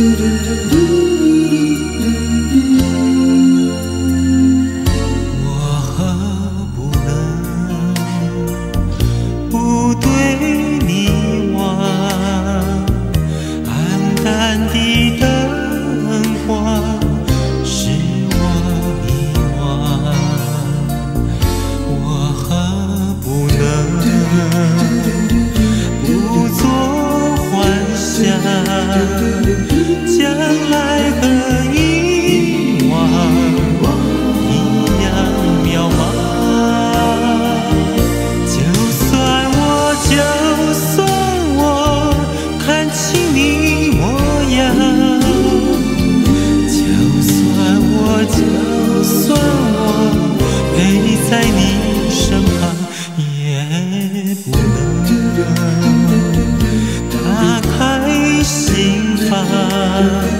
我何不能不对你望？暗淡的灯光使我迷惘。我何不能不做幻想？love.